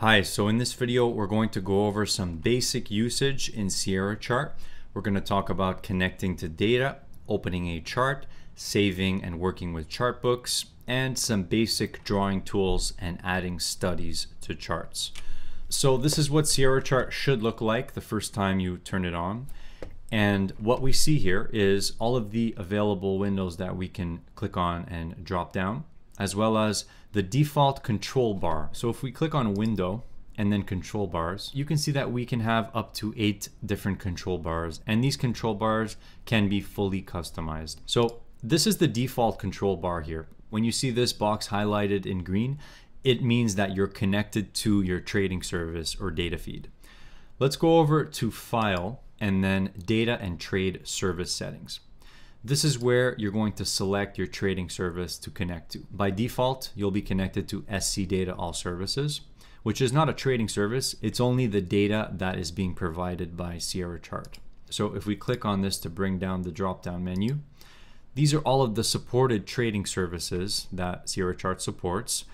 Hi, so in this video, we're going to go over some basic usage in Sierra Chart. We're going to talk about connecting to data, opening a chart, saving and working with chart books, and some basic drawing tools and adding studies to charts. So this is what Sierra Chart should look like the first time you turn it on. And what we see here is all of the available windows that we can click on and drop down as well as the default control bar. So if we click on window and then control bars, you can see that we can have up to eight different control bars and these control bars can be fully customized. So this is the default control bar here. When you see this box highlighted in green, it means that you're connected to your trading service or data feed. Let's go over to file and then data and trade service settings. This is where you're going to select your trading service to connect to. By default, you'll be connected to SC Data All Services, which is not a trading service. It's only the data that is being provided by Sierra Chart. So if we click on this to bring down the drop-down menu, these are all of the supported trading services that Sierra Chart supports.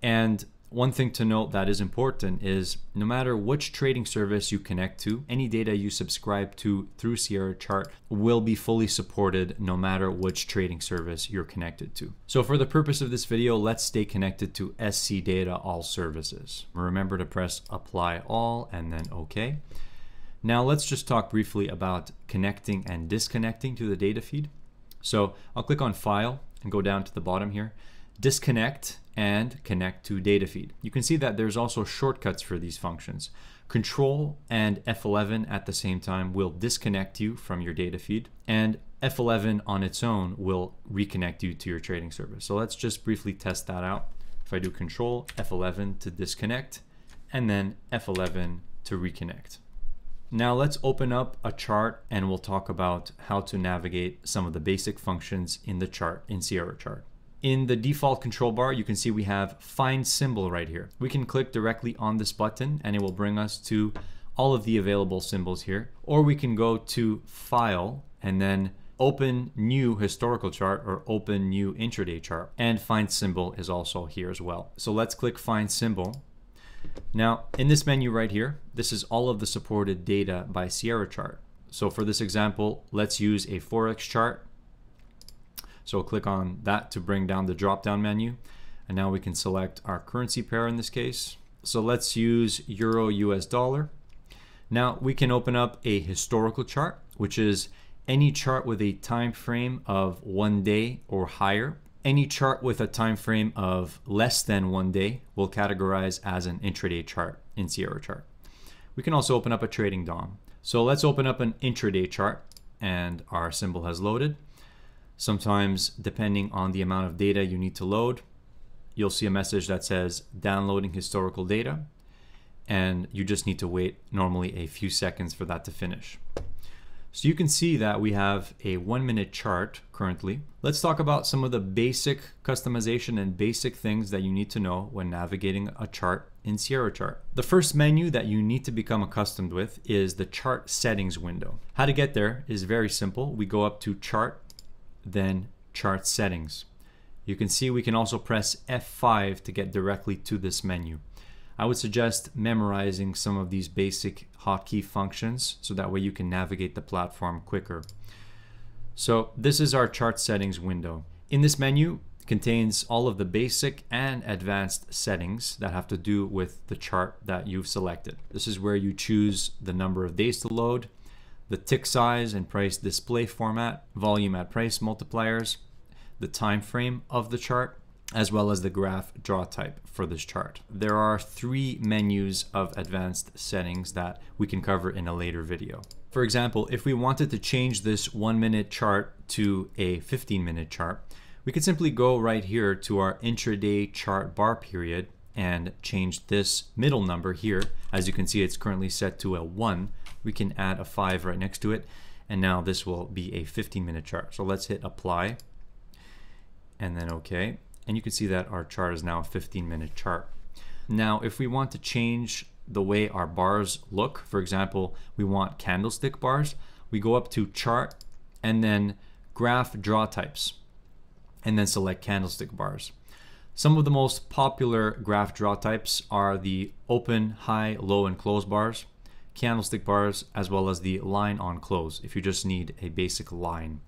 And one thing to note that is important is no matter which trading service you connect to, any data you subscribe to through Sierra Chart will be fully supported no matter which trading service you're connected to. So for the purpose of this video, let's stay connected to SC Data All Services. Remember to press Apply All and then OK. Now let's just talk briefly about connecting and disconnecting to the data feed. So I'll click on File and go down to the bottom here disconnect and connect to data feed. You can see that there's also shortcuts for these functions. Control and F11 at the same time will disconnect you from your data feed and F11 on its own will reconnect you to your trading service. So let's just briefly test that out. If I do control F11 to disconnect and then F11 to reconnect. Now let's open up a chart and we'll talk about how to navigate some of the basic functions in the chart in Sierra chart. In the default control bar, you can see we have find symbol right here. We can click directly on this button and it will bring us to all of the available symbols here. Or we can go to file and then open new historical chart or open new intraday chart and find symbol is also here as well. So let's click find symbol. Now in this menu right here, this is all of the supported data by Sierra chart. So for this example, let's use a Forex chart so we'll click on that to bring down the drop down menu. And now we can select our currency pair in this case. So let's use Euro US dollar. Now we can open up a historical chart, which is any chart with a time frame of one day or higher. Any chart with a time frame of less than one day will categorize as an intraday chart in Sierra chart. We can also open up a trading DOM. So let's open up an intraday chart and our symbol has loaded. Sometimes, depending on the amount of data you need to load, you'll see a message that says downloading historical data, and you just need to wait normally a few seconds for that to finish. So you can see that we have a one minute chart currently. Let's talk about some of the basic customization and basic things that you need to know when navigating a chart in Sierra Chart. The first menu that you need to become accustomed with is the chart settings window. How to get there is very simple. We go up to chart then chart settings. You can see we can also press F5 to get directly to this menu. I would suggest memorizing some of these basic hotkey functions so that way you can navigate the platform quicker. So this is our chart settings window. In this menu contains all of the basic and advanced settings that have to do with the chart that you've selected. This is where you choose the number of days to load, the tick size and price display format, volume at price multipliers, the time frame of the chart, as well as the graph draw type for this chart. There are three menus of advanced settings that we can cover in a later video. For example, if we wanted to change this one minute chart to a 15 minute chart, we could simply go right here to our intraday chart bar period and change this middle number here. As you can see, it's currently set to a one we can add a 5 right next to it. And now this will be a 15 minute chart. So let's hit apply and then OK. And you can see that our chart is now a 15 minute chart. Now, if we want to change the way our bars look, for example, we want candlestick bars, we go up to chart and then graph draw types and then select candlestick bars. Some of the most popular graph draw types are the open, high, low, and close bars, candlestick bars, as well as the line on close if you just need a basic line.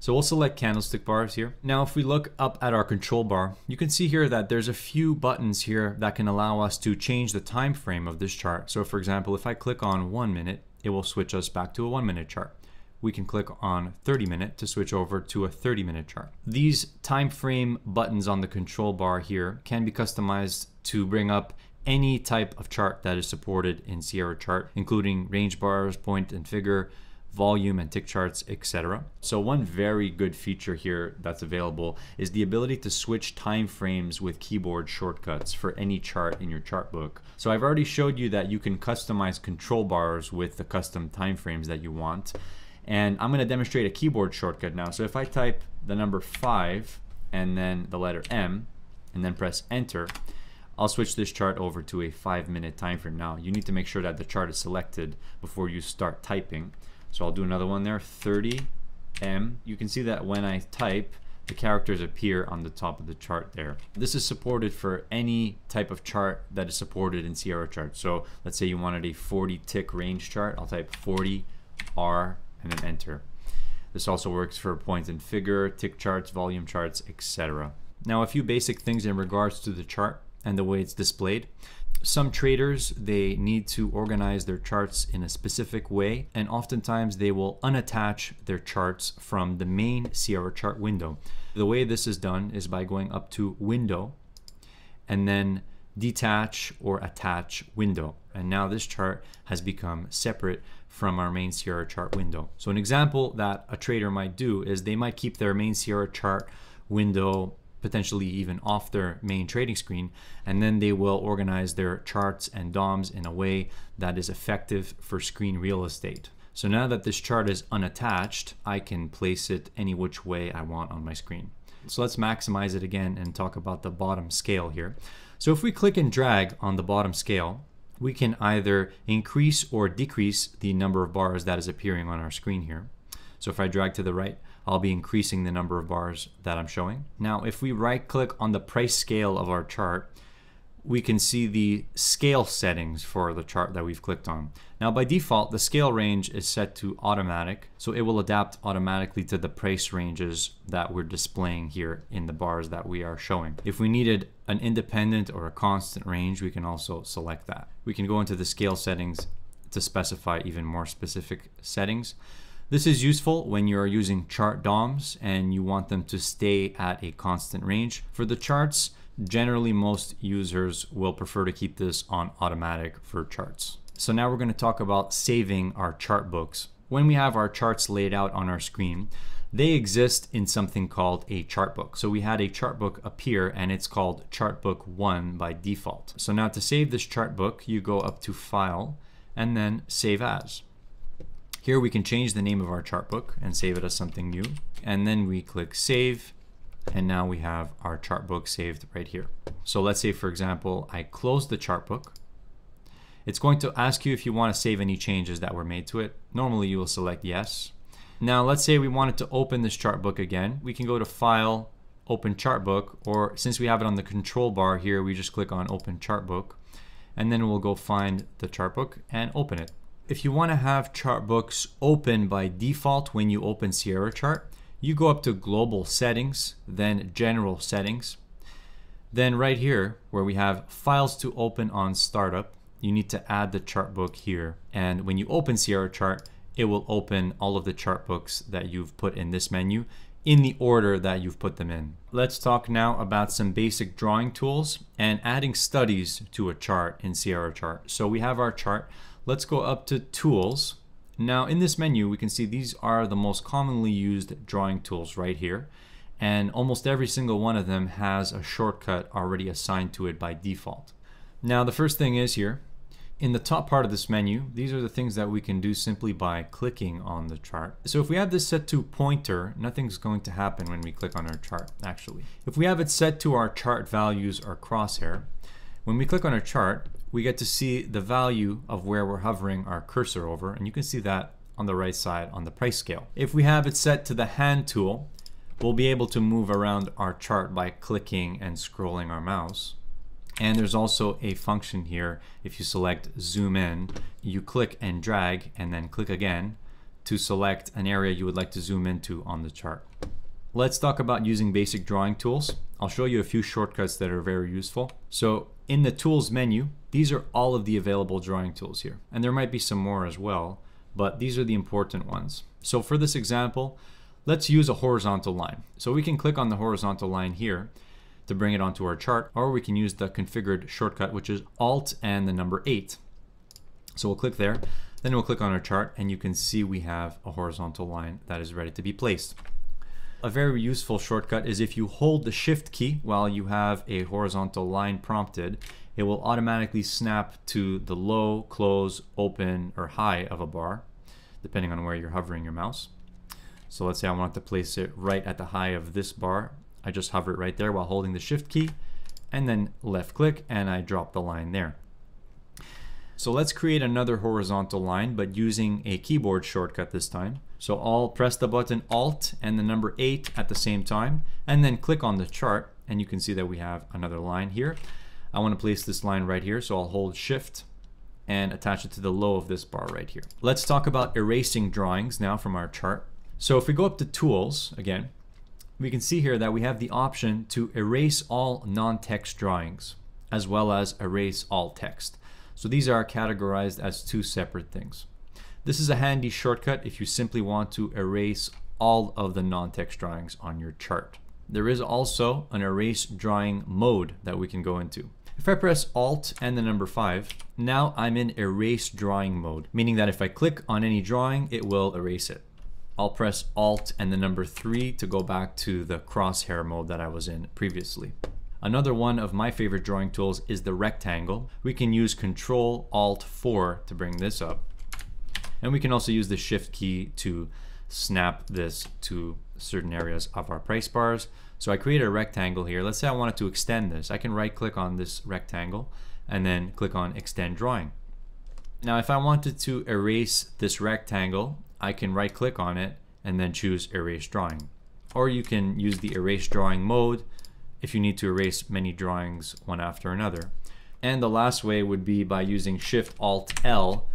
So we'll select candlestick bars here. Now if we look up at our control bar, you can see here that there's a few buttons here that can allow us to change the time frame of this chart. So for example, if I click on one minute, it will switch us back to a one minute chart we can click on 30 minute to switch over to a 30 minute chart. These time frame buttons on the control bar here can be customized to bring up any type of chart that is supported in Sierra chart, including range bars, point and figure, volume and tick charts, etc. So one very good feature here that's available is the ability to switch time frames with keyboard shortcuts for any chart in your chart book. So I've already showed you that you can customize control bars with the custom time frames that you want. And I'm going to demonstrate a keyboard shortcut now. So if I type the number 5 and then the letter M and then press enter, I'll switch this chart over to a 5 minute time frame. Now you need to make sure that the chart is selected before you start typing. So I'll do another one there, 30 M. You can see that when I type, the characters appear on the top of the chart there. This is supported for any type of chart that is supported in Sierra chart. So let's say you wanted a 40 tick range chart. I'll type 40 R and then enter. This also works for point and figure, tick charts, volume charts, etc. Now a few basic things in regards to the chart and the way it's displayed. Some traders, they need to organize their charts in a specific way and oftentimes they will unattach their charts from the main Sierra chart window. The way this is done is by going up to window and then detach or attach window. And now this chart has become separate from our main Sierra chart window. So an example that a trader might do is they might keep their main Sierra chart window potentially even off their main trading screen and then they will organize their charts and DOMs in a way that is effective for screen real estate. So now that this chart is unattached, I can place it any which way I want on my screen. So let's maximize it again and talk about the bottom scale here. So if we click and drag on the bottom scale, we can either increase or decrease the number of bars that is appearing on our screen here. So if I drag to the right, I'll be increasing the number of bars that I'm showing. Now, if we right click on the price scale of our chart, we can see the scale settings for the chart that we've clicked on. Now by default, the scale range is set to automatic, so it will adapt automatically to the price ranges that we're displaying here in the bars that we are showing. If we needed an independent or a constant range, we can also select that. We can go into the scale settings to specify even more specific settings. This is useful when you are using chart DOMs and you want them to stay at a constant range. For the charts, generally most users will prefer to keep this on automatic for charts. So now we're going to talk about saving our chart books. When we have our charts laid out on our screen, they exist in something called a chart book. So we had a chart book appear and it's called chart book 1 by default. So now to save this chart book, you go up to file and then save as. Here we can change the name of our chart book and save it as something new. And then we click save and now we have our chart book saved right here. So let's say, for example, I close the chart book. It's going to ask you if you want to save any changes that were made to it. Normally you will select yes. Now let's say we wanted to open this chart book again. We can go to File, Open Chart Book, or since we have it on the control bar here, we just click on Open Chart Book, and then we'll go find the chart book and open it. If you want to have chart books open by default when you open Sierra Chart, you go up to global settings, then general settings. Then right here where we have files to open on startup, you need to add the chart book here. And when you open Sierra chart, it will open all of the chart books that you've put in this menu in the order that you've put them in. Let's talk now about some basic drawing tools and adding studies to a chart in Sierra chart. So we have our chart. Let's go up to tools now in this menu, we can see these are the most commonly used drawing tools right here. And almost every single one of them has a shortcut already assigned to it by default. Now the first thing is here, in the top part of this menu, these are the things that we can do simply by clicking on the chart. So if we have this set to pointer, nothing's going to happen when we click on our chart, actually. If we have it set to our chart values or crosshair, when we click on our chart, we get to see the value of where we're hovering our cursor over, and you can see that on the right side on the price scale. If we have it set to the hand tool, we'll be able to move around our chart by clicking and scrolling our mouse. And there's also a function here. If you select zoom in, you click and drag and then click again to select an area you would like to zoom into on the chart. Let's talk about using basic drawing tools. I'll show you a few shortcuts that are very useful. So in the tools menu, these are all of the available drawing tools here. And there might be some more as well, but these are the important ones. So for this example, let's use a horizontal line. So we can click on the horizontal line here to bring it onto our chart, or we can use the configured shortcut, which is Alt and the number 8. So we'll click there, then we'll click on our chart, and you can see we have a horizontal line that is ready to be placed. A very useful shortcut is if you hold the shift key while you have a horizontal line prompted, it will automatically snap to the low, close, open, or high of a bar, depending on where you're hovering your mouse. So let's say I want to place it right at the high of this bar. I just hover it right there while holding the shift key and then left click and I drop the line there. So let's create another horizontal line, but using a keyboard shortcut this time. So I'll press the button Alt and the number 8 at the same time, and then click on the chart, and you can see that we have another line here. I want to place this line right here, so I'll hold Shift and attach it to the low of this bar right here. Let's talk about erasing drawings now from our chart. So if we go up to Tools, again, we can see here that we have the option to erase all non-text drawings, as well as erase all text. So these are categorized as two separate things. This is a handy shortcut if you simply want to erase all of the non-text drawings on your chart. There is also an erase drawing mode that we can go into. If I press Alt and the number 5, now I'm in erase drawing mode, meaning that if I click on any drawing, it will erase it. I'll press Alt and the number 3 to go back to the crosshair mode that I was in previously. Another one of my favorite drawing tools is the rectangle. We can use Control Alt 4 to bring this up. And we can also use the Shift key to snap this to certain areas of our price bars. So I create a rectangle here. Let's say I wanted to extend this. I can right click on this rectangle and then click on Extend Drawing. Now if I wanted to erase this rectangle, I can right click on it and then choose Erase Drawing. Or you can use the Erase Drawing mode if you need to erase many drawings one after another. And the last way would be by using Shift Alt L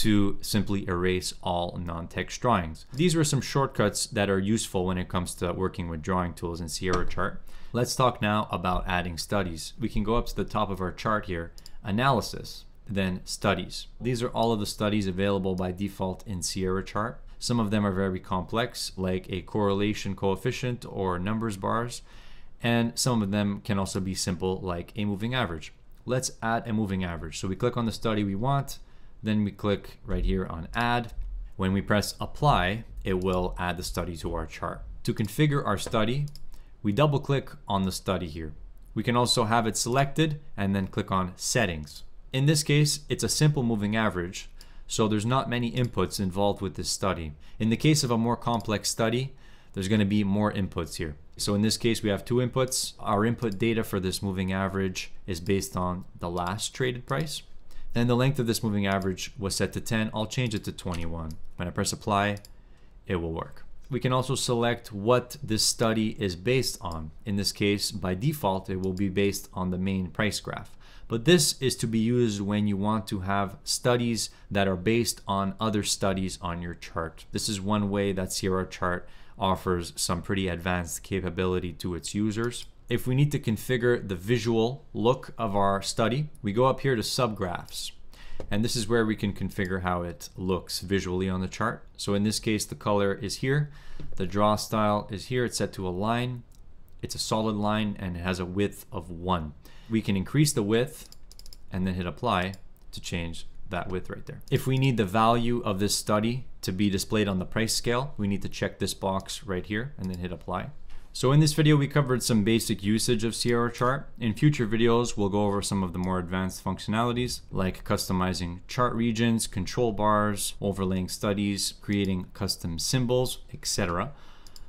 to simply erase all non-text drawings. These are some shortcuts that are useful when it comes to working with drawing tools in Sierra Chart. Let's talk now about adding studies. We can go up to the top of our chart here, Analysis, then Studies. These are all of the studies available by default in Sierra Chart. Some of them are very complex, like a correlation coefficient or numbers bars and some of them can also be simple like a moving average. Let's add a moving average. So we click on the study we want, then we click right here on add. When we press apply, it will add the study to our chart. To configure our study, we double click on the study here. We can also have it selected and then click on settings. In this case, it's a simple moving average, so there's not many inputs involved with this study. In the case of a more complex study, there's going to be more inputs here. So in this case, we have two inputs. Our input data for this moving average is based on the last traded price. Then the length of this moving average was set to 10. I'll change it to 21. When I press apply, it will work. We can also select what this study is based on. In this case, by default, it will be based on the main price graph. But this is to be used when you want to have studies that are based on other studies on your chart. This is one way that Sierra Chart offers some pretty advanced capability to its users. If we need to configure the visual look of our study, we go up here to subgraphs. And this is where we can configure how it looks visually on the chart. So in this case, the color is here. The draw style is here. It's set to a line. It's a solid line and it has a width of one. We can increase the width and then hit apply to change that width right there. If we need the value of this study to be displayed on the price scale, we need to check this box right here and then hit apply. So in this video, we covered some basic usage of Sierra Chart. In future videos, we'll go over some of the more advanced functionalities like customizing chart regions, control bars, overlaying studies, creating custom symbols, etc.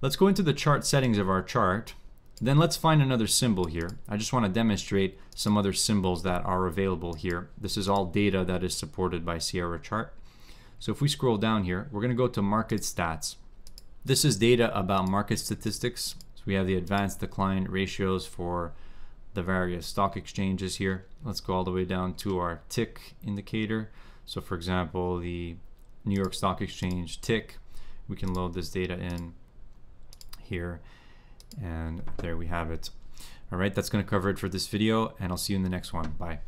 Let's go into the chart settings of our chart then let's find another symbol here. I just want to demonstrate some other symbols that are available here. This is all data that is supported by Sierra Chart. So if we scroll down here, we're going to go to Market Stats. This is data about market statistics. We have the advanced decline ratios for the various stock exchanges here. Let's go all the way down to our tick indicator. So for example, the New York Stock Exchange tick, we can load this data in here and there we have it. All right, that's going to cover it for this video and I'll see you in the next one. Bye.